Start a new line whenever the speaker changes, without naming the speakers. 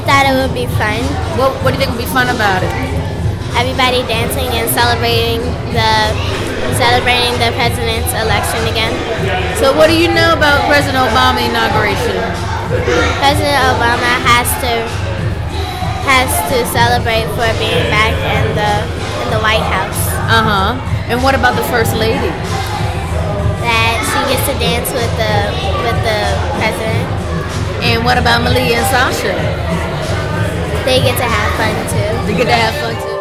thought it would be fun.
What What do you think would be fun about it?
Everybody dancing and celebrating the celebrating the president's election again.
So, what do you know about President Obama inauguration?
President Obama has to has to celebrate for being back in the in the White House.
Uh huh. And what about the First Lady?
That she gets to dance with the with the president.
And what about Malia and Sasha?
They get to have fun too.
They get to have fun too.